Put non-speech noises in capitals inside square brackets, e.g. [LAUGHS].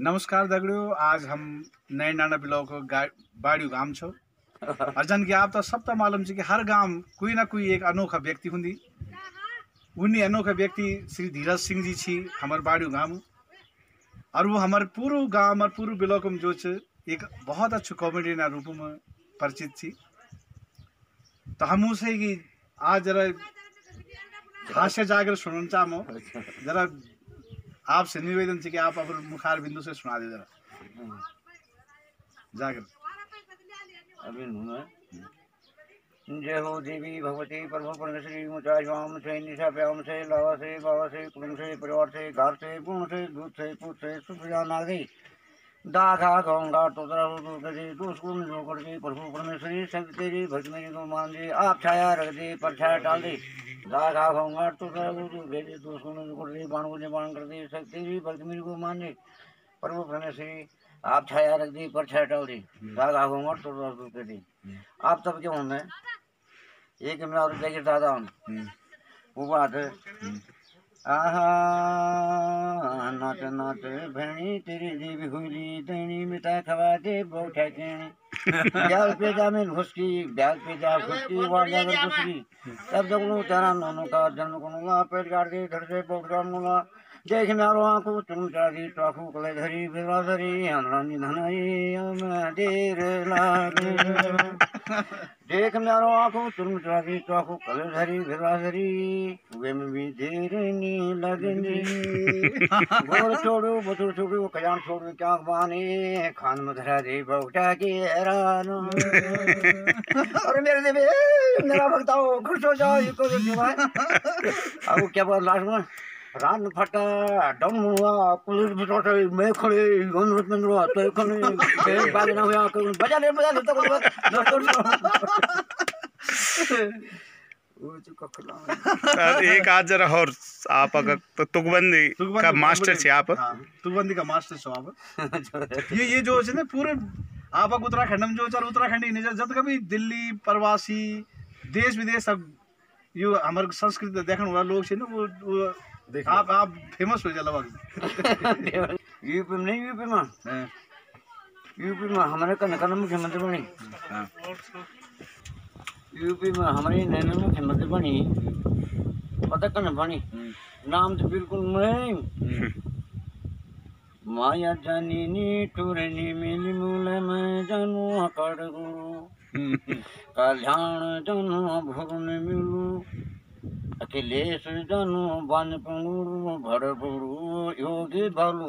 नमस्कार दगड़ियों आज हम नए नाना ब्लॉक बाड़ियों गाँव छो। और जन कि आप तो सब तो मालूम है कि हर गाँव कोई ना कोई एक अनोखा व्यक्ति हुंदी। उन्हीं अनोखा व्यक्ति श्री धीरज सिंह जी छी हमारे बाड़ियों गाँव और वो हमारे पूर्व गाँव और पूरे ब्लॉक में जो छ एक बहुत अच्छे कॉमेडी ना रूप में परिचित थी तो हम उसे कि आज जरा हास्य जागर सुनना चाहो जरा आपसे निवेदन है कि आप अपने मुखार बिंदु से सुना दे जरा। जाकर। अभी जय हो देवी भगवती प्रभु परमेश्वरी मुचा स्वाम से, निशा प्याम से, लावा से बाबा से कुटुंब से, परिवार से, घर से गुण से, दूध से पुत से सुखया नागी दाघा गंगा तोतरा जो कर दे प्रभु परमेश्वरी शक्ति तेरी भक्ति मेरी को मान दे आप छाया रख दे पर छाया डाल दे दाघा गंगा तोतरा करे दोष गुण जो कर दे बाण को बाण कर दे शक्ति तेरी भक्ति मेरी को मान दे प्रभु परमेश्वरी आप छाया रख दी पर छाया डाल दी दाघा गंगा तोतरा कर दे आप तब क्या है एक मैं और देखिए दादा हूँ वो बात है। आहा नाच नाच भैनी तेरी देवी हुई दैनी मिता खवा दे बैठा केणी ब्याल पे जा में घुसकी ब्याल पे जा घुसकी वहाँ जाकर घुसकी तब जब लोग तेरा नोनो का जन्म करूँगा पेट काट दे घर से पोट का नुला देख मेरो आंखो तुम चादी टाकू कले धरी बिरा धरी हनरानी धनाई मैं देर लागे देख मेरो आंखो तुम चादी टाकू कले धरी बिरा धरी वे में भी देर नी लगनी। घोड़ छोड़ो, बतुर छोड़ो कल्याण छोड़ो, क्या बाने खान में धरा दे बहुटा के हैरान। अरे मेरे देवे, मेरा भक्ता हो खुश हो जाओ, ये को जो है अब क्या बोल लास्ट में? रान फटा डम हुआ पुलिस बिठाते मैं खड़े गन में हुआ तो खड़े फिर बाग ना हुआ बजा ले बजा ले तो [LAUGHS] एक आज जरा और आप अगर तो तुकबंदी का मास्टर छे आप? हाँ, तुकबंदी का मास्टर छो आप। [LAUGHS] ये ये जो है ना पूरे आप उत्तराखंड में जो चल उत्तराखंड ही नहीं जब कभी दिल्ली प्रवासी देश विदेश सब यो हमारे संस्कृति देखने वाला लोग छे ना वो, वो आप आप फ़ेमस हो जाला यूपी [LAUGHS] में नहीं यूपी में? यूपी में हमारे का नकाना मुख्यमंत्री बनी। हाँ। यूपी में हमारी नैना मुख्यमंत्री बनी। पता कन बनी? नाम तो बिल्कुल नहीं। माया जानी नी टूरनी मिली मूल में जानू हकड़ गुरु। कल्याण जानू भुवन मिलू। अखिलेश जानू बन पुणु भर पुरु योगी बालू